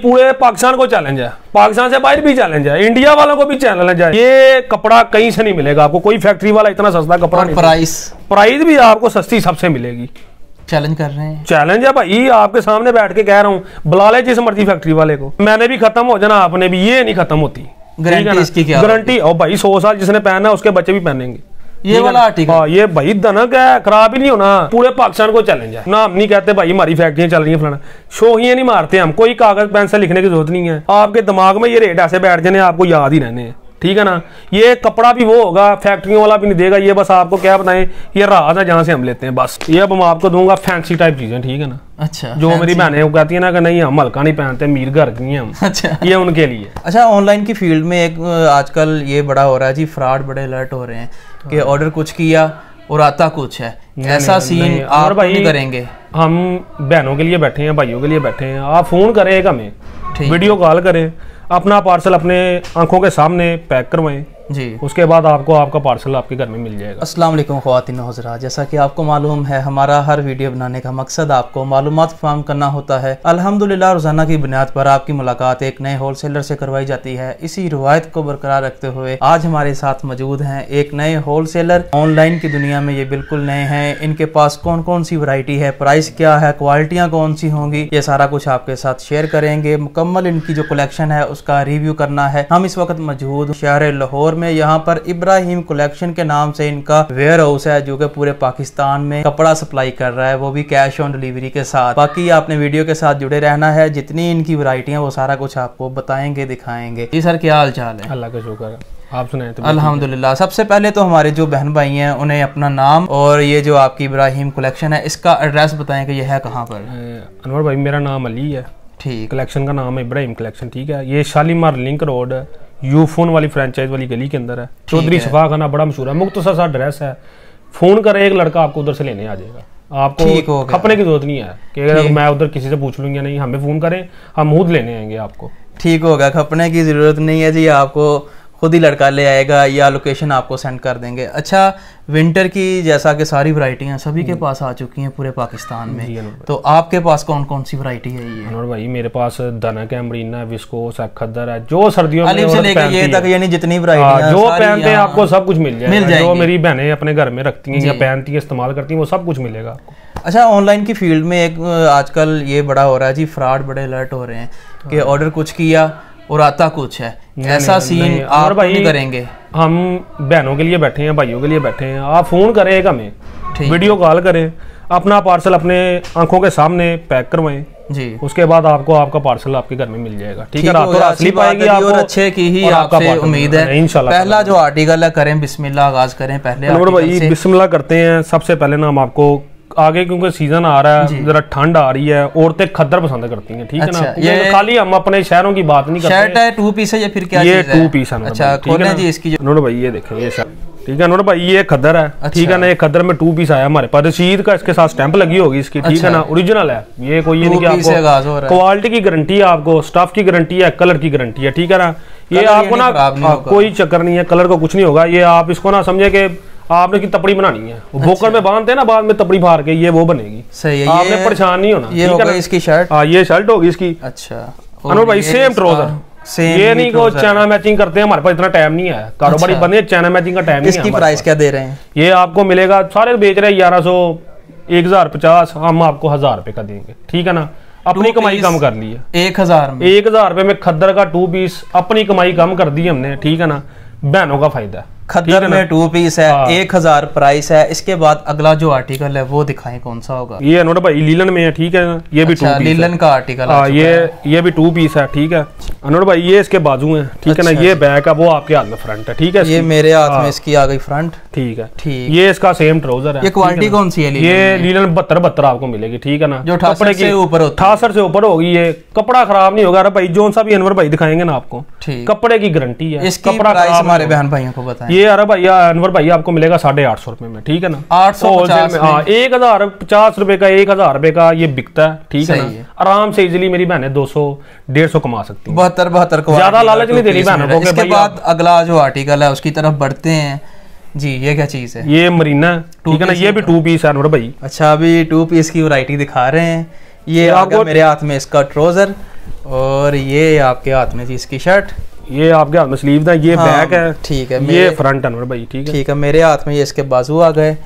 पूरे पाकिस्तान को चैलेंज है। पाकिस्तान से बाहर भी चैलेंज है। इंडिया वालों को भी चैलेंज है। ये कपड़ा कहीं से नहीं मिलेगा आपको। कोई फैक्ट्री वाला इतना सस्ता कपड़ा नहीं प्राइस प्राइस भी आपको सस्ती सबसे मिलेगी। चैलेंज कर रहे हैं। चैलेंज है भाई। आपके सामने बैठ के कह रहा हूँ बुला ले जिस मर्ज़ी फैक्ट्री वाले को। मैंने भी खत्म हो जाना आपने भी। ये नहीं खत्म होती। गारंटी इसकी क्या गारंटी और भाई सौ साल जिसने पहना उसके बच्चे भी पहनेंगे। ये वाला आर्टिकल हाँ ये भाई धनक है? खराब ही नहीं होना। पूरे पाकिस्तान को चैलेंज है। ना हम नहीं कहते भाई हमारी फैक्ट्रियाँ चल रही हैं फलाना। शोहियाँ नहीं मारते हम। कोई कागज़ पेन से लिखने की ज़रूरत नहीं है। आपके दिमाग में ये रेट ऐसे बैठ जाने आपको याद ही रहने हैं। ठीक है ना? ये कपड़ा भी वो होगा फैक्ट्रियों वाला भी नहीं देगा। ये बस आपको क्या बताएँ ये राज है जहाँ से हम लेते हैं बस। ये अब मैं आपको दूँगा फैंसी टाइप चीज़ें ठीक है ना? अच्छा जो मेरी बहनें वो कहती है ना कि नहीं हम हल्का नहीं पहनते मीर घर की हम। अच्छा। ये उनके लिए। अच्छा ऑनलाइन की फ़ील्ड में एक आजकल ये बड़ा हो रहा है जी फ्रॉड बड़े अलर्ट हो रहे हैं। कि ऑर्डर कुछ किया और आता कुछ है। ऐसा सीन आप और भाई- करेंगे। हम बहनों के लिए बैठे हैं भाइयों के लिए बैठे हैं। आप फ़ोन करें एक हमें। वीडियो कॉल करें। अपना पार्सल अपने आँखों के सामने पैक करवाएँ। जी। उसके बाद आपको आपका पार्सल आपके घर में मिल जाएगा। अस्सलाम वालेकुम ख़वातिन हजरा जैसा कि आपको मालूम है हमारा हर वीडियो बनाने का मकसद आपको मालूम फराम करना होता है। अल्हम्दुलिल्लाह रोज़ाना की बुनियाद पर आपकी मुलाकात एक नए होलसेलर से करवाई जाती है। इसी रिवायत को बरकरार रखते हुए आज हमारे साथ मौजूद हैं एक नए होलसेलर ऑनलाइन की दुनिया में ये बिल्कुल नए हैं। इनके पास कौन कौन सी वैरायटी है प्राइस क्या है क्वालिटियाँ कौन सी होंगी ये सारा कुछ आपके साथ शेयर करेंगे। मुकम्मल इनकी जो कलेक्शन है उसका रिव्यू करना है। हम इस वक्त मौजूद शहर लाहौर में यहाँ पर इब्राहिम कलेक्शन के नाम से इनका वेयर हाउस है जो कि पूरे पाकिस्तान में कपड़ा सप्लाई कर रहा है। वो भी कैश ऑन डिलीवरी के साथ। बाकी आपने वीडियो के साथ जुड़े रहना है। जितनी इनकी वैरायटियाँ वो सारा कुछ आपको बताएँगे दिखाएँगे। जी सर क्या हाल चाल है? अल्लाह का शुक्र है। आप सुनाए तो अल्हम्दुलिल्लाह। सबसे पहले तो हमारे जो बहन भाई हैं उन्हें अपना नाम और ये जो आपकी इब्राहिम कलेक्शन है इसका एड्रेस बताएँ कि यह है कहाँ पर? अनवर भाई मेरा नाम अली है। ठीक। कलेक्शन का नाम है इब्राहिम कलेक्शन ठीक है। ये शालीमार लिंक रोड यूफोन वाली फ्रेंचाइज वाली गली के अंदर है। चौधरी सफ़ा खाना बड़ा मशहूर है। मुख्तसर सा ड्रेस है। फ़ोन करे एक लड़का आपको उधर से लेने आ जाएगा। आपको खपने की ज़रूरत नहीं है कि अगर मैं उधर किसी से पूछ लूँगी नहीं हमें फ़ोन करें हम खुद लेने आएँगे आपको। ठीक होगा खपने की ज़रूरत नहीं है जी आपको खुद ही लड़का ले आएगा या लोकेशन आपको सेंड कर देंगे। अच्छा विंटर की जैसा कि सारी वैरायटियाँ सभी के पास आ चुकी हैं पूरे पाकिस्तान में। तो आपके पास कौन कौन सी वरायटी है ये? अनवर भाई मेरे पास धनक है अमरीना है विस्कोस है। खद्दर है जो सर्दियों में से लेकर ये तक यानी जितनी हाँ, जो पहनते हैं आपको सब कुछ मिल जाएगा। मिल जो मेरी बहनें अपने घर में रखती हैं या पहनती हैं इस्तेमाल करती हैं वो सब कुछ मिलेगा। अच्छा ऑनलाइन की फ़ील्ड में एक आजकल ये बड़ा हो रहा है जी फ्रॉड बड़े अलर्ट हो रहे हैं कि ऑर्डर कुछ किया और आता कुछ है। ऐसा सीन आप भाई- नहीं करेंगे। हम बहनों के लिए बैठे हैं भाइयों के लिए बैठे हैं। आप फ़ोन करें एक हमें। वीडियो कॉल करें। अपना पार्सल अपने आँखों के सामने पैक करवाएँ। जी। उसके बाद आपको आपका पार्सल आपके घर में मिल जाएगा। ठीक है रातों रात स्लिप आएगी आपको और अच्छे की ही आपसे उम्मीद है। इंशाल्लाह। पहला जो आर्टिकल है करें बिस्मिल्लाह आगाज़ करें। पहले भाई। बिस्मिल्लाह करते हैं। सबसे पहले ना हम आपको आगे क्योंकि सीज़न आ रहा है जरा ठंड आ रही है औरतें खद्दर पसंद करती हैं ठीक है अच्छा, ना ये- ये खाली हम अपने शहरों की बात नहीं करते। शर्ट है टू पीस है या फिर क्या ये है? टू पीस है अच्छा है खोलें जी इसकी अनवर भाई ये देखें ये शर्ट ठीक है अनवर भाई ये खद्दर है ठीक है ना? ये खद्दर में टू पीस आया हमारे पास। रसीद का इसके साथ स्टैंप लगी होगी इसकी ठीक है ना? ओरिजिनल है। ये कोई ये नहीं कि हो आपको क्वालिटी की गारंटी है आपको स्टफ़ की गारंटी है कलर की गारंटी है ठीक है ना? ये आपको ना हाँ। कोई चक्कर नहीं है कलर को कुछ नहीं होगा। ये आप इसको ना समझे कि आपने की तपड़ी बनानी है। वो अच्छा। बोकर में बांधते हैं ना बाद में तपड़ी फाड़ के ये वो बनेगी। सही है आपने परेशान नहीं होना ये हो है ना? इसकी शर्ट। हाँ ये शर्ट होगी इसकी। अच्छा। अनवर भाई सेम ट्राउज़र सेम ये नहीं को चाइना मैचिंग करते हैं हमारे पास इतना टाइम नहीं है। कारोबारी अच्छा। बंदे चाइना मैचिंग का टाइम नहीं है इसकी प्राइस क्या दे रहे हैं? ये आपको मिलेगा सारे बेच रहे हैं ग्यारह सौ एक हज़ार पचास हम आपको हज़ार रुपए का देंगे ठीक है ना? अपनी कमाई कम कर ली है। एक हज़ार में। एक हज़ार रुपए में खद्दर का टू पीस अपनी कमाई कम कर दी हमने ठीक है ना? बहनों का फ़ायदा है। खद्दर में टू पीस है एक हज़ार प्राइस है। इसके बाद अगला जो आर्टिकल है वो दिखाएँ कौन सा होगा। ये अनवर भाई लीलन में है ठीक है? ये भी टू अच्छा पीस लीलन का आर्टिकल हाँ ये ये भी टू पीस है ठीक है? अनवर भाई ये इसके बाजू है ठीक है ना? ये बैक है वो आपके हाथ में फ्रंट है ठीक है अच्छा, ये मेरे हाथ में इसकी आ गई फ्रंट ठीक है। ठीक। ये इसका सेम ट्राउज़र है ये क्वालिटी कौन सी है ये लीलन बहत्तर बहत्तर आपको मिलेगी ठीक है ना? जो 68 से ऊपर अठासठ से ऊपर होगी ये। कपड़ा खराब नहीं होगा। अरे भाई जोन सा भी अनवर भाई दिखाएँगे ना आपको। कपड़े की गारंटी है। इसकी कपड़ा प्राइस हमारे बहन भाइयों को बताएँ। ये अरे भाई अनवर भाई आपको मिलेगा साढ़े आठ सौ रुपए में ठीक है ना? 850 Wholesale में हाँ एक हज़ार पचास रुपए का एक हज़ार रुपए का ये बिकता है ठीक है ना? आराम से इजिली मेरी बहनें दो सौ डेढ़ सौ कमा सकती हैं। बहत्तर बहत्तर को ज़्यादा लालच नहीं देनी बहनों को इसके बाद अगला जो आर्टिकल है उसकी तरफ़ बढ़ते हैं। जी ये क्या चीज़ है? ये मरीना ठीक है ना? ये भी टू पीस है अनवर भाई। अच्छा अभी टू पीस की वैरायटी दिखा रहे हैं। ये आपको मेरे हाथ में इसका ट्राउज़र और ये आपके हाथ में जी इसकी शर्ट ये आपके हाथ में स्लीव था ये हाँ, बैक है ठीक है ये फ्रंट अनवर भाई ठीक है। ठीक है मेरे हाथ में ये इसके बाजू आ गए।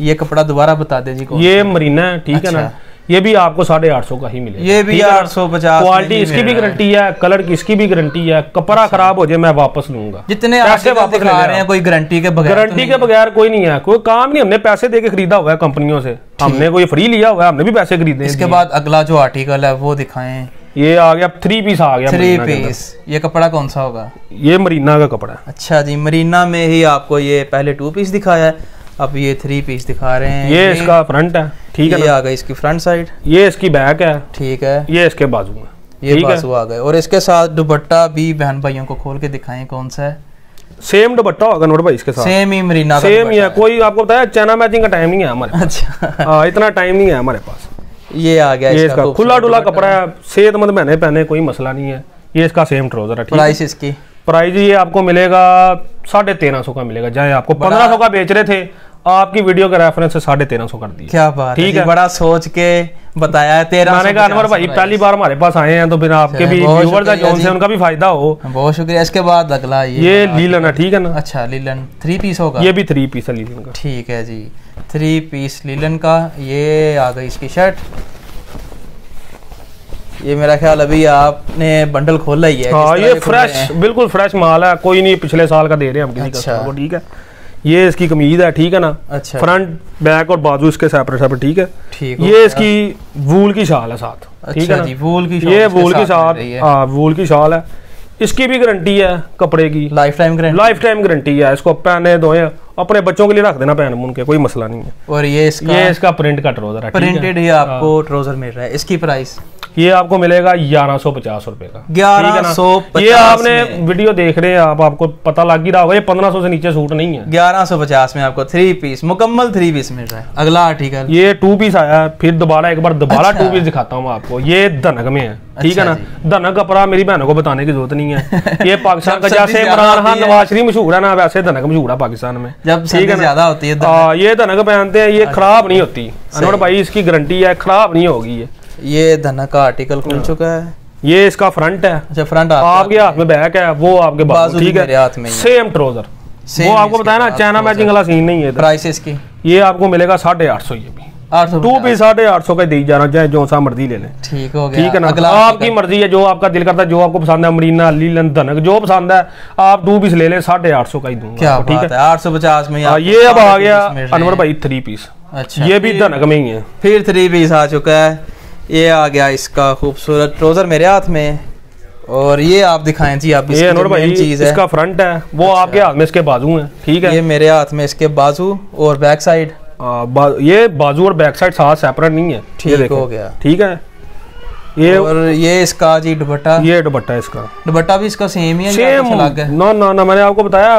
ये कपड़ा दोबारा बता दे जी ये मरीना है ठीक है ना? अच्छा। ये भी आपको साढ़े आठ सौ का ही मिलेगा ये भी है? आठ सौ पचास क्वालिटी इसकी भी गारंटी है कलर की इसकी भी गारंटी है कपड़ा खराब हो जाए मैं वापस लूँगा। जितने पैसे वापस ले रहे हैं कोई गारंटी के बगैर तो गारंटी के बगैर कोई नहीं है कोई काम नहीं हमने पैसे दे के खरीदा हुआ है कंपनियों से। हमने कोई फ्री लिया हुआ है हमने भी पैसे खरीदे इसके बाद अगला जो आर्टिकल है वो दिखाएँ। ये आ गया थ्री पीस आ गया थ्री। पीस ये कपड़ा कौन सा होगा? ये मरीना का कपड़ा है। अच्छा जी मरीना में ही आपको ये पहले टू पीस दिखाया है। अब ये थ्री पीस दिखा रहे हैं। ये इसका फ्रंट है ठीक है ये आ गई इसकी फ्रंट साइड ये इसकी बैक है। ठीक है। ये इसके बाजू है। ये बाजू आ गए। और इसके साथ दुपट्टा भी बहन भाइयों को खोल के दिखाएँ कौन सा है। सेम दुपट्टा होगा नोट भाई इसके साथ। सेम ही मरीना सेम ही है। कोई आपको बताया चाइना मैचिंग का टाइम नहीं है हमारे अच्छा। हाँ इतना टाइम नहीं है हमारे पास। ये आ गया ये इसका इसका खुला डुला कपड़ा है सेहतमंद महीने पहने कोई मसला नहीं है। ये इसका सेम ट्राउज़र है प्राइस इसकी। प्राइस ये आपको मिलेगा साढ़े तेरह सौ का मिलेगा। जाए आपको पंद्रह सौ का बेच रहे थे आपकी वीडियो के रेफरेंस से साढ़े तेरह सौ कर दिया। क्या बात ठीक है। बड़ा सोच के बताया है तेरह मैंने कहा अनवर भाई पहली बार हमारे पास आए हैं तो फिर आपके भी बहुत व्यूवर्स हैं शुक्रिया जो। उनका भी फ़ायदा हो। बहुत शुक्रिया इसके बाद अगला ये ये लीलन है ठीक है ना? अच्छा लीलन थ्री पीस होगा। ये भी थ्री पीस है लीलन का। ठीक है जी थ्री पीस लीलन का ये आ गई इसकी शर्ट ये मेरा ख्याल अभी आपने बंडल खोला ही है हाँ ये फ्रेश बिल्कुल फ्रेश माल है कोई नहीं पिछले साल का दे रहे हैं हम किसी अच्छा। कस्टमर को ठीक है? ये इसकी कमीज है ठीक है ना? अच्छा। फ्रंट बैक और बाजू इसके सेपरेट सेपरेट ठीक है? ठीक ये इसकी वूल की शाल है साथ ठीक अच्छा है ना? वूल की ये वूल की शाल है। हाँ वूल की शाल है। इसकी भी गारंटी है कपड़े की। Life time guarantee life time guarantee है इसको पहने धोए अपने बच्चों के लिए रख देना पहन मुन के कोई मसला नहीं है। और ये इसका ये इसका प्रिंट का ट्राउज़र है प्रिंटेड ही? आपको ट्राउज़र मिल रहा है। इसकी प्राइस ये आपको मिलेगा ग्यारह सौ पचास रुपए का। ग्यारह सौ ये आपने वीडियो देख रहे हैं आप आपको पता लग ही रहा होगा ये पंद्रह सौ से नीचे सूट नहीं है। ग्यारह सौ पचास में आपको थ्री पीस मुकम्मल थ्री पीस मिल रहा है। अगला आर्टिकल ये टू पीस आया फिर दोबारा एक बार दोबारा अच्छा। टू पीस दिखाता हूँ आपको। ये धनक में है ठीक है अच्छा ना धनक कपड़ा मेरी बहनों को बताने की ज़रूरत नहीं है। ये पाकिस्तान का जैसे इमरान खान नवाज़ शरीफ मशहूर है ना वैसे धनक मशहूर है पाकिस्तान में। जब ठीक है ज़्यादा होती है हाँ, ये धनक पहनते हैं ये खराब नहीं होती। अनवर भाई इसकी गारंटी है खराब नहीं होगी ये। ये धनक का आर्टिकल खुल चुका है। ये इसका फ्रंट है। अच्छा फ्रंट आपके हाथ में बैक है वो आपके बाजू ठीक मेरे हाथ में है सेम ट्राउज़र वो आपको बताया ना चाइना मैचिंग वाला सीन नहीं है प्राइस इसकी। ये आपको मिलेगा साढ़े आठ सौ ये भी। टू पीस साढ़े आठ सौ का दी जा रहा चाहे जो सा मर्ज़ी ले लें। ठीक हो गया। ठीक है ना? अगला आपकी मर्ज़ी है जो आपका दिल करता है जो आपको पसंद है मरीना लीलन धनक जो पसंद है आप टू पीस ले लें साढ़े आठ सौ का ही दूँगा ठीक है? है आठ सौ पचास में हाँ, ये अब आ गया अनवर भाई थ्री पीस अच्छा ये भी धनक में ही है। फिर थ्री पीस आ चुका है। ये आ गया इसका खूबसूरत ट्राउज़र मेरे हाथ में। और ये आप दिखाएँ जी आप ये भाई चीज़ है। इसका फ्रंट है। वो अच्छा। आपके हाथ में इसके बाजू है ठीक है? ये मेरे हाथ में इसके बाजू और बैक साइड आ, बा, ये बाजू और बैक साइड साथ सेपरेट नहीं है। ठीक हो गया। ठीक है? ये और ये इसका जी दुपट्टा। ये दुपट्टा इसका। दुपट्टा भी इसका सेम ही है सेम ना ना ना मैंने आपको बताया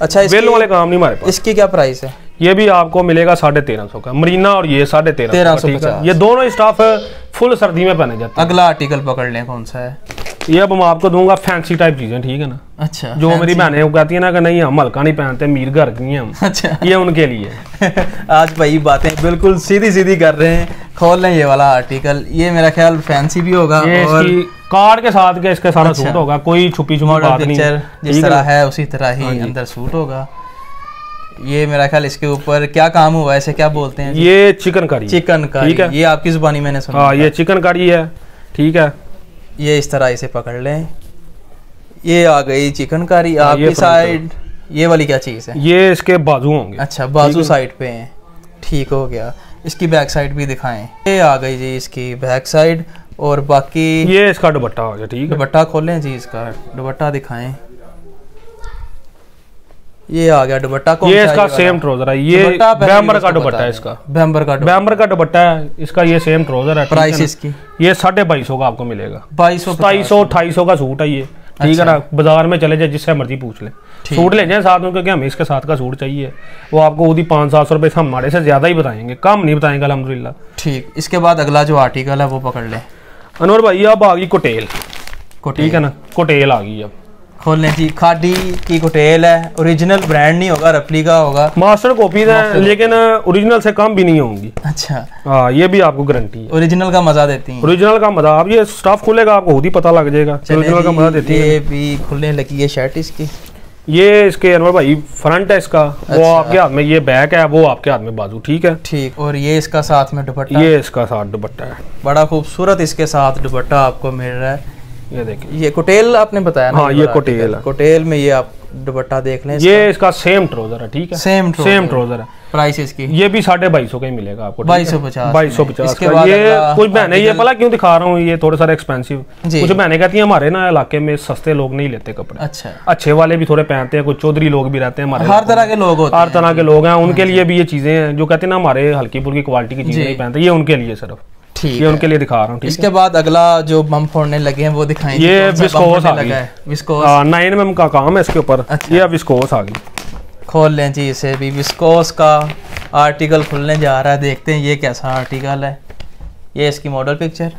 अच्छा बिल वाले काम नहीं हमारे पास। इसकी क्या प्राइस है? ये भी आपको मिलेगा साढ़े तेरह सौ का। मरीना और ये साढ़े तेरह तेरह सौ है। ये दोनों स्टाफ फुल सर्दी में पहने जाते हैं। अगला आर्टिकल पकड़ लें कौन सा है? ये अब मैं आपको दूँगा फैंसी टाइप चीज़ें ठीक है ना? अच्छा जो मेरी बहनें वो कहती है ना कि नहीं हम हल्का नहीं पहनते मीर घर की हम। अच्छा। ये उनके लिए। आज भाई बातें बिल्कुल सीधी सीधी कर रहे हैं। खोल लें ये वाला आर्टिकल ये मेरा ख्याल फैंसी भी होगा ये और कार्ड के साथ के इसके सारा अच्छा। सूट होगा कोई छुपी छुपी बात नहीं। जिस तरह है उसी तरह ही अंदर सूट होगा। ये मेरा ख्याल इसके ऊपर क्या काम हुआ इसे क्या बोलते हैं? ये चिकन करी। चिकन का ठीक है। ये आपकी जुबानी मैंने सुना हाँ ये चिकन करी है। ठीक है। ये इस तरह इसे पकड़ लें। ये आ गई चिकन कारी हाँ, आपकी साइड। ये वाली क्या चीज़ है? ये इसके बाजू होंगे। अच्छा बाजू साइड पे हैं। ठीक हो गया। इसकी बैक साइड भी दिखाएँ। ये आ गई जी इसकी बैक साइड और बाकी ये इसका दुपट्टा हो गया ठीक है। दुपट्टा खोलें जी इसका। दुपट्टा दिखाएँ। ये आ गया दुपट्टा कौन ये इसका सेम ट्राउज़र है ये बैम्बर का दुपट्टा है इसका। बैम्बर का बैम्बर का दुपट्टा। है इसका ये सेम ट्राउज़र है प्राइस इसकी? ये साढ़े बाईस सौ का आपको मिलेगा। बाईस सौ सताईस सौ अट्ठाईस सौ का सूट है ये। ठीक है ना? बाज़ार में चले जाए जिससे मर्ज़ी पूछ ले। सूट ले जाए साथ में क्योंकि हमें इसके साथ का सूट चाहिए। वो आपको उदी पाँच सात सौ रुपये से हमारे से ज़्यादा ही बताएँगे। कम नहीं बताएँगे अलहमदिल्ला ठीक। इसके बाद अगला जो आर्टिकल है वो पकड़ लें। अनवर भाई अब आ गई कोटेल। ठीक है ना? कोटेल आ गई अब। खोल लें जी। खादी की कोटेल है ओरिजिनल ब्रांड नहीं होगा रेप्लिका होगा। मास्टर कॉपीज हैं लेकिन ओरिजिनल से कम भी नहीं होंगी। अच्छा। हाँ ये भी आपको गारंटी है। ओरिजिनल का मज़ा देती हैं। ओरिजिनल का मज़ा आप ये स्टफ़ खुलेगा आपको खुद ही पता लग जाएगा। ओरिजिनल का मज़ा देती है। ये भी खुलने लगी है शर्ट इसकी। ये इसके अनवर भाई फ्रंट है इसका। अच्छा। वो। आपके हाथ में ये बैक है वो आपके हाथ में बाजू ठीक है? ठीक और ये इसका साथ में दुपट्टा। ये इसका साथ दुपट्टा है। बड़ा खूबसूरत इसके साथ दुपट्टा आपको मिल रहा है। ये देखिए ये कोटेल आपने बताया ना हाँ, ये कोटेल है। कोटेल में ये आप दुपट्टा देख लें ये इसका। सेम ट्राउज़र है ठीक है? सेम सेम ट्राउज़र है। प्राइस इसकी? ये भी साढ़े बाईस सौ का ही मिलेगा आपको बाईस सौ पचास बाईस सौ पचास इसके का। बाद ये कुछ बहने ये पला क्यों दिखा रहा हूँ ये थोड़े सारे एक्सपेंसिव कुछ बहने कहती हैं हमारे ना इलाके में सस्ते लोग नहीं लेते कपड़े। अच्छा। अच्छे वाले भी थोड़े पहनते हैं कुछ चौधरी लोग भी रहते हैं हमारे हर तरह के लोग हर तरह के लोग हैं उनके लिए भी ये चीज़ें हैं जो कहते हैं ना हमारे हल्की फुल्की क्वालिटी की चीज़ें। नहीं पहनते ये उनके लिए सिर्फ़। ठीक ये उनके लिए दिखा रहा हूँ इसके बाद अगला जो बम फोड़ने लगे हैं वो दिखाएँ ये विस्कोस आ गई। है। विस्कोस। है नाइन एम का काम है इसके ऊपर। अच्छा। ये अब विस्कोस आ गई। खोल लें जी इसे भी विस्कोस का आर्टिकल खुलने जा रहा है। देखते हैं ये कैसा आर्टिकल है। ये इसकी मॉडल पिक्चर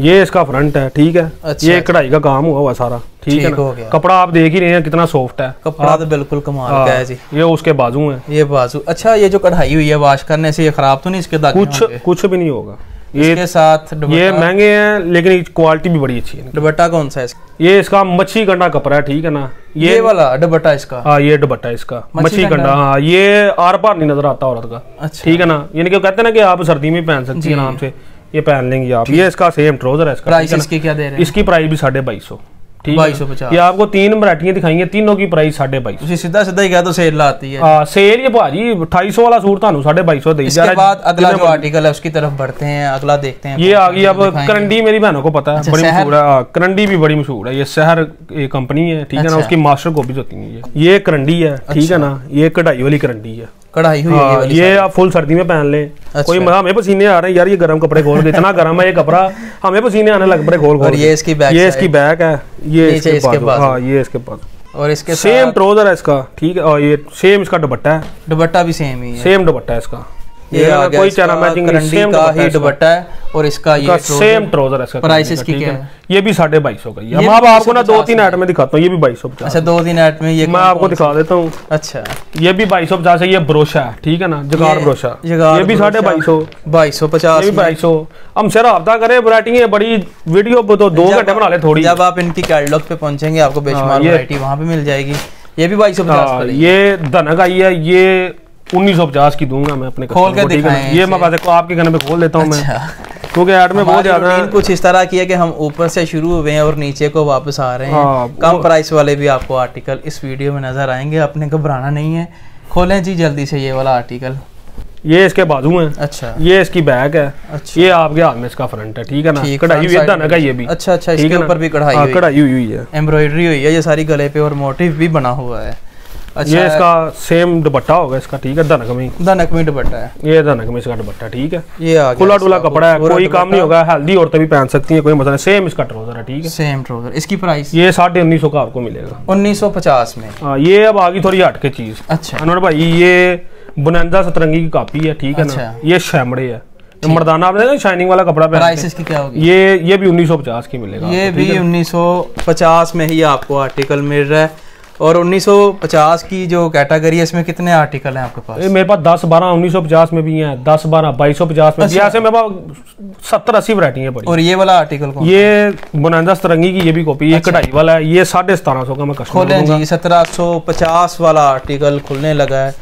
ये इसका फ्रंट है ठीक है। अच्छा, ये कढ़ाई का काम हुआ हुआ सारा ठीक है हो ना? गया। कपड़ा आप देख ही रहे हैं कितना सॉफ्ट है। कपड़ा तो बिल्कुल कमाल का है जी। ये उसके बाजू हैं। ये बाजू। अच्छा ये जो कढ़ाई हुई है वाश करने से ये खराब तो नहीं इसके दाग कुछ कुछ भी नहीं होगा। ये इसके साथ ये महँगे हैं लेकिन क्वालिटी भी बड़ी अच्छी है। दुपट्टा कौन सा है ये इसका मच्छी गंडा कपड़ा है ठीक है ना? ये, ये वाला दुपट्टा इसका? हाँ ये दुपट्टा इसका। मच्छी। कंडा। हाँ ये आर पार नहीं नज़र आता औरत का। अच्छा। ठीक है ना? यानी कि कहते हैं ना कि आप सर्दी में पहन सकती है आराम से। ये पहन लेंगे आप। ये इसका सेम ट्राउज़र है इसका? इसकी क्या दे रहे हैं? इसकी प्राइस भी साढ़े बाईस सौ। ठीक बाईस सौ पचास। ये आपको तीन वरायटियाँ दिखाई हैं तीनों की प्राइस साढ़े बाईस। सीधा सीधा ही कह तो सेल आती है। आ, सेल ये भाजी अठाई सौ वाला सूट थानू साढ़े बाईस सौ दे इसके बाद अगला जो आर्टिकल है उसकी तरफ़ बढ़ते हैं अगला देखते हैं। ये आ गई अब दिखाएँगे। करंडी मेरी बहनों को पता है अच्छा, बड़ी शहर? मशहूर है। हाँ, करंडी भी बड़ी मशहूर है। ये शहर एक कंपनी है ठीक है ना अच्छा। उसकी मास्टर कॉपीज होती है। ये ये करंडी है ठीक है ना ये कढ़ाई वाली करंडी है। कढ़ाई हुई है ये हाँ, आप फुल सर्दी में पहन लें अच्छा। कोई मज़ा हमें पसीने आ रहे हैं यार ये गर्म कपड़े खोल के इतना गर्म है ये कपड़ा हमें पसीने आने लग कपड़े खोल खोल ये इसकी बैक ये इसकी बैक है ये इसके बाजू। हाँ ये इसके पास और इसके सेम ट्रोजर ट्राउज़र है इसका ठीक है और ये सेम इसका दुपट्टा है दुपट्टा भी सेम ही है सेम दुपट्टा है इसका ये आ गया कोई इसका मैचिंग करंडी सेम का ही दुपट्टा है और इसका ये सेम ट्राउज़र है इसका प्राइस इसकी क्या है? ये भी साढ़े बाईस सौ का ही। है ये मैं अब आपको ना दो तीन आइटम में दिखाता हूँ ये भी बाईस सौ पचास। अच्छा दो दिन एट में ये मैं आपको दिखा देता हूँ। अच्छा। ये भी बाईस सौ पचास है ये ब्रोशा है ठीक है ना? जगाड़ ये ब्रोशा। ये भी साढ़े। बाईस सौ। बाईस सौ ये पचास बाईस सौ। हम सर हफ़्ता करे वरायटी है बड़ी वीडियो तो दो घंटे बना ले थोड़ी। जब आप इनकी कैटलॉग पे पहुँचेंगे आपको बेशुमार हाँ, ये- वैरायटी वहाँ पे मिल जाएगी। ये भी बाईस सौ पचास हाँ, ये धनक आई है ये उन्नीस सौ पचास की दूँगा मैं अपने खोल के ना? दिखाएँ ये मैं को आपके घर में खोल देता हूँ मैं। अच्छा। क्योंकि ऐड में बहुत ज़्यादा कुछ इस तरह की है कि हम ऊपर से शुरू हुए हैं और नीचे को वापस आ रहे हैं। हाँ, कम प्राइस वाले भी आपको आर्टिकल इस वीडियो में नज़र आएँगे। अपने घबराना नहीं है। खोलें जी जल्दी से ये वाला आर्टिकल ये इसके बाजू हैं। अच्छा। ये इसकी बैक है। अच्छा। ये आपके हाथ में इसका फ्रंट है ठीक है ना? कढ़ाई हुई है है ये भी। अच्छा अच्छा इसके ऊपर भी कढ़ाई हाँ, कढ़ाई हुई है। एम्ब्रॉयडरी हुई है ये सारी गले पे और मोटिव भी बना हुआ है। अच्छा ये इसका सेम दुपट्टा होगा इसका ठीक है? धनक में। धनक में दुपट्टा है। ये धनक में इसका दुपट्टा ठीक है? ये आ गया खुला डुला कपड़ा है कोई काम नहीं होगा हेल्दी औरतें भी पहन सकती हैं कोई मसला सेम इसका ट्राउज़र है ठीक है? सेम ट्राउज़र इसकी प्राइस ये साढ़े उन्नीस सौ का आपको मिलेगा। 1950 में? हाँ ये अब आ गई थोड़ी हट के चीज़। अच्छा। अनवर भाई ये बुनंदा सतरंगी की कापी है ठीक है ना? अच्छा। ये शैमड़े है। मर्दाना आपने शाइनिंग वाला कपड़ा प्राइस इसकी क्या होगी? ये ये भी उन्नीस सौ पचास की मिलेगा ये भी है? 1950 में ही आपको आर्टिकल मिल रहा है। और 1950 की जो कैटेगरी है इसमें कितने आर्टिकल हैं आपके पास? ये मेरे पास दस बारह उन्नीस सौ पचास में भी हैं दस बारह बाईस सौ पचास में भी अच्छा। ऐसे मेरे पास सत्तर अस्सी वरायटी है पड़ी और ये वाला आर्टिकल कौन ये बुनंदा सतरंगी की ये भी कॉपी ये कढ़ाई वाला है ये साढ़े सतारह सौ का मैं खोलें जी 1750 वाला आर्टिकल खुलने लगा है।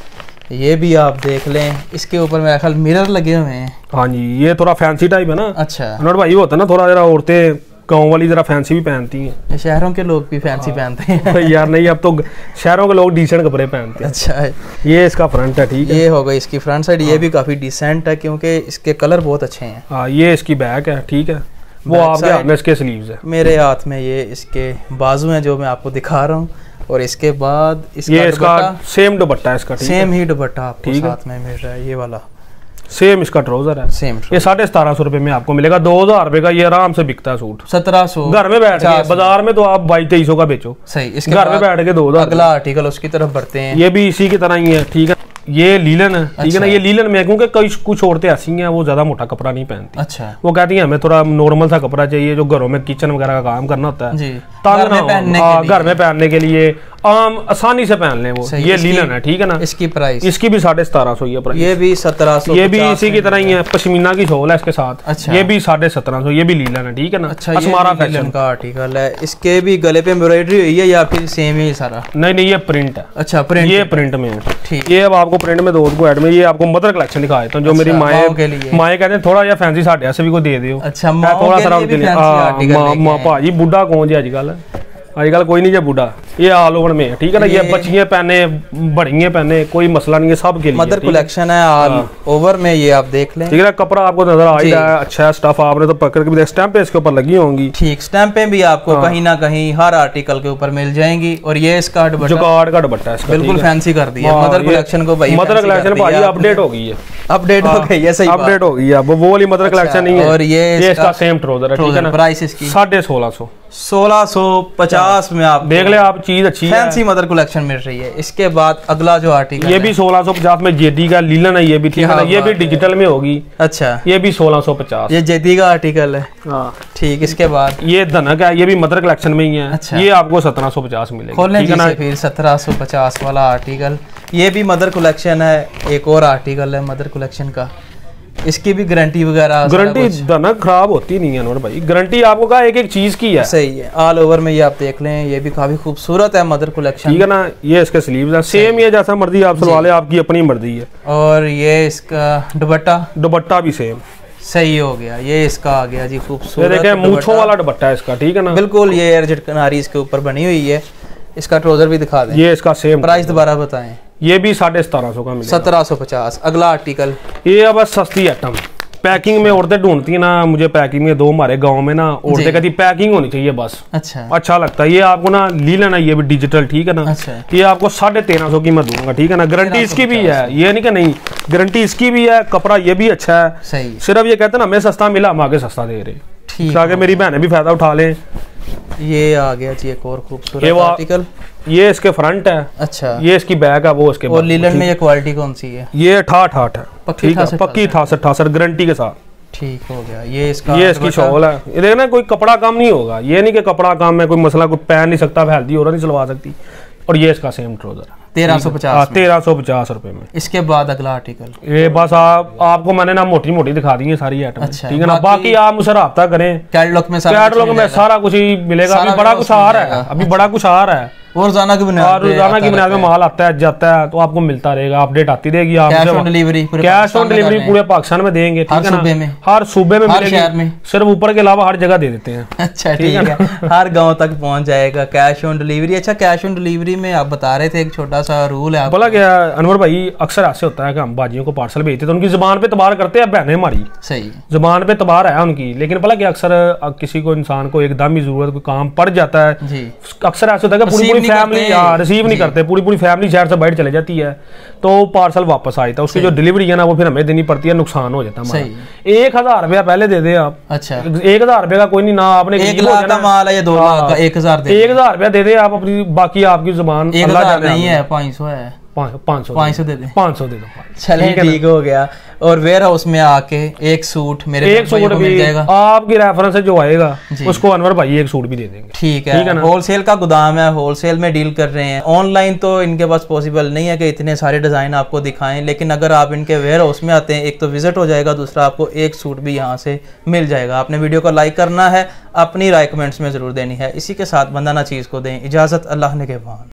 ये भी आप देख लें। इसके ऊपर मेरा ख्याल मिरर लगे हुए हैं। हाँ जी ये थोड़ा फैंसी टाइप है ना। अच्छा। अनवर भाई होता है ना थोड़ा जरा औरतें गाँव वाली जरा फैंसी भी पहनती हैं। शहरों के लोग भी फैंसी हाँ। पहनते हैं। यार नहीं अब तो शहरों के लोग डिसेंट कपड़े पहनते हैं। अच्छा है ये इसका फ्रंट है ठीक है। ये हो गई इसकी फ्रंट साइड हाँ। ये भी काफ़ी डिसेंट है क्योंकि इसके कलर बहुत अच्छे हैं। हाँ ये इसकी बैक है ठीक है। वो आपके हाथ में इसके स्लीव्स है। मेरे हाथ में ये इसके बाजू हैं जो मैं आपको दिखा रहा हूँ। और इसके बाद इसका ये इसका सेम दुपट्टा है इसका सेम ही। दुपट्टा आपको साथ में मिल रहा है ये वाला। सेम इसका ट्राउज़र है। सेम ये साढ़े सतारह सौ रुपए में आपको मिलेगा। दो हज़ार रुपए का ये आराम से बिकता है सूट। सत्रह सौ घर में बैठ के बाज़ार में तो आप बाईस तेईस का बेचो। सही इसके घर में बैठ के दो हज़ार अगला आर्टिकल उसकी तरफ़ बढ़ते हैं। ये भी इसी की तरह ही है ठीक है? ये लीलन है ठीक है ना? ये लीलन में क्योंकि कई कुछ औरतें ऐसी हैं वो ज़्यादा मोटा कपड़ा नहीं पहनती। अच्छा। वो कहती हैं हमें थोड़ा नॉर्मल सा कपड़ा चाहिए जो घरों में किचन वगैरह का काम करना होता है। घर ना में हो, पहनने के घर में पहनने के लिए। आम आसानी से पहन लें वो। ये लीलन है ठीक है ना? इसकी प्राइस इसकी भी साढ़े सतारह सौ ये प्राइस ये भी सत्रह सौ ये भी इसी की तरह ही है पश्मीना की शोल है इसके साथ। अच्छा। ये भी साढ़े सत्रह सौ ये भी लीलन है ठीक है ना? अच्छा ये भी फ़ैशन का आर्टिकल है। इसके भी गले पे एम्ब्रॉयडरी हुई है या फिर सेम ही सारा? नहीं नहीं ये प्रिंट है। अच्छा प्रिंट ये प्रिंट में है। ठीक। ये अब आपको प्रिंट में दो को ऐड में ये आपको मदर कलेक्शन दिखा देता हूँ जो मेरी अच्छा, माए के लिए। माए कहते हैं थोड़ा जिहा फैंसी साढ़े ऐसे भी को दे दियो। अच्छा थोड़ा fancy हाँ। भाजी बुढ़ा कौन जी आजकल आजकल कोई नहीं है बूढ़ा। ये ऑल ओवर में ठीक है ना? ये ये- बच्चियाँ पहने बड़ियाँ पहने कोई मसला नहीं है सब के लिए मदर कलेक्शन है? ऑल ओवर में ये आप देख लें। ठीक है ना? कपड़ा आपको नज़र आ ही रहा है अच्छा स्टफ़ आपने तो पकड़ के भी स्टैंप इसके ऊपर लगी होंगी। ठीक स्टैंपें भी आपको कहीं ना कहीं हर आर्टिकल के ऊपर मिल जाएँगी और ये इसका दुपट्टा जुगाड़ का दुपट्टा है बिल्कुल फैंसी कर दिया। हाँ, मदर कलेक्शन को भाई मदर कलेक्शन भाई अपडेट हो गई है। अपडेट हो गई है सही अपडेट हो गई है। वो वाली मदर कलेक्शन नहीं है। और ये इसका सेम ट्राउज़र है ठीक है ना? प्राइस इसकी? साढ़े सोलह सौ। सोलह सौ पचास में आप देख ले आप चीज़ अच्छी है। फैंसी मदर कलेक्शन मिल रही है। इसके बाद अगला जो आर्टिकल ये भी सोलह सौ पचास में जेडी का लीलन है ये भी ठीक है। ये भी डिजिटल में होगी। अच्छा। ये भी सोलह सौ पचास। ये जेदी का आर्टिकल है। हाँ। ठीक इसके बाद? ये धनक है ये भी मदर कलेक्शन में ही है। अच्छा। ये आपको सत्रह सौ पचास मिलेगा। खोलने ठीक है ना? फिर सत्रह सौ पचास वाला आर्टिकल ये भी मदर कलेक्शन है एक और आर्टिकल है मदर कलेक्शन का। इसकी भी गारंटी वगैरह गारंटी धनक खराब होती नहीं है अनवर भाई। गारंटी आपको कहा एक एक चीज़ की है। सही है। ऑल ओवर में ये आप देख लें ये भी काफ़ी खूबसूरत है मदर कलेक्शन ठीक है ना ये इसके स्लीव है। सेम ये जैसा मर्ज़ी आप सिलवा ले आपकी अपनी मर्ज़ी है। और ये इसका दुपट्टा? दुपट्टा भी सेम सही हो गया ये इसका आ गया जी खूबसूरत देखे मूछों वाला दुपट्टा है इसका ठीक है ना? बिल्कुल ये एयरजेट कनारी इसके ऊपर बनी हुई है। इसका ट्रोजर भी दिखा दें। ये इसका सेम प्राइस दोबारा बताएँ। ये भी साढ़े सतारह सौ का मिलेगा। सत्रह सौ पचास अगला आर्टिकल ये अब सस्ती आइटम पैकिंग में औरतें ढूंढती हैं ना मुझे पैकिंग में दो हमारे गाँव में ना औरतें कहती पैकिंग होनी चाहिए बस। अच्छा। अच्छा लगता है। ये आपको ना ली लेना ये भी डिजिटल ठीक है ना? अच्छा। ये आपको साढ़े तेरह सौ की मैं दूँगा ठीक है ना? गारंटी इसकी भी है। ये नहीं कि नहीं गारंटी इसकी भी है कपड़ा ये भी अच्छा है। सही। सिर्फ़ ये कहते ना हमें सस्ता मिला हम आगे सस्ता दे रहे ठीक ताकि मेरी बहनें भी फ़ायदा उठा लें। ये आ गया जी एक और खूबसूरत आर्टिकल ये इसके फ्रंट है। अच्छा। ये इसकी बैक है वो इसके और लीलन में ये क्वालिटी कौन सी है? ये ठाठ आठ है। पक्की ठीक है पक्की ठासठ। ठासठ गारंटी के साथ। ठीक हो गया। ये इसका ये इसकी शॉल है। ये देखना कोई कपड़ा काम नहीं होगा। ये नहीं कि कपड़ा काम है कोई मसला कोई पहन नहीं सकता हेल्दी और नहीं सिलवा सकती। और ये इसका सेम ट्रोजर है। तेरह सौ पचास तेरह सौ पचास रुपए में। इसके बाद अगला आर्टिकल ये बस आप आपको मैंने ना मोटी मोटी दिखा दी है सारी आइटम अच्छा, ठीक है ना? बाकी- आप मुझसे रहा करें। कैटलॉग में कैटलॉग में सारा कुछ ही मिलेगा। अभी बड़ा कुछ आ रहा है। अभी बड़ा कुछ आ रहा है। और रोज़ाना की बुनियाद रोज़ाना की बुनियाद में माल आता है जाता है तो आपको मिलता रहेगा अपडेट आती रहेगी आप कैश ऑन डिलीवरी पूरे कैश पाकिस्तान ऑन में डिलीवरी पूरे पाकिस्तान में देंगे हर सूबे में। हर सूबे में हर शहर में। सिर्फ़ ऊपर के अलावा हर जगह दे देते हैं। अच्छा ठीक है हर गाँव तक पहुँच जाएगा। कैश ऑन डिलीवरी अच्छा कैश ऑन डिलीवरी में आप बता रहे थे एक छोटा सा रूल है बोला क्या अनवर भाई अक्सर ऐसे होता है कि हम बाजियों को पार्सल भेजते तो उनकी ज़ुबान पे तबार करते हैं बहनें हमारी सही। ज़ुबान पे तबार है उनकी लेकिन भला क्या अक्सर किसी को इंसान को एकदम ही ज़रूरत कोई काम पड़ जाता है। अक्सर ऐसे होता है फैमिली। रिसीव नहीं करते पूरी पूरी फैमिली शहर से बाहर चले जाती है तो पार्सल वापस आ जाता है उसकी जो डिलीवरी है ना वो फिर हमें देनी पड़ती है नुकसान हो जाता है एक हज़ार रुपया पहले दे दे आप। अच्छा। एक हज़ार रुपये का कोई नहीं ना आपने एक लाख का माल है या दो लाख का एक हज़ार एक हज़ार रुपया दे दे आप अपनी बाकी आपकी ज़ुबान एक हज़ार नहीं है पाँच सौ है। पाँच सौ दे दे। पाँच सौ दे दो। चले ठीक हो गया। और वेयर हाउस में आके एक सूट मेरे एक सूट को मिल भी जाएगा। आपकी रेफरेंस से जो आएगा उसको अनवर भाई एक सूट भी दे देंगे। ठीक है। है होलसेल का गोदाम है होलसेल में डील कर रहे हैं। ऑनलाइन तो इनके पास पॉसिबल नहीं है कि इतने सारे डिज़ाइन आपको दिखाएँ लेकिन अगर आप इनके वेयर हाउस में आते हैं एक तो विज़िट हो जाएगा दूसरा आपको एक सूट भी यहाँ से मिल जाएगा। आपने वीडियो को लाइक करना है अपनी राय कमेंट्स में ज़रूर देनी है। इसी के साथ बंदाना चीज़ को दें। इजाज़त अल्लाह ने के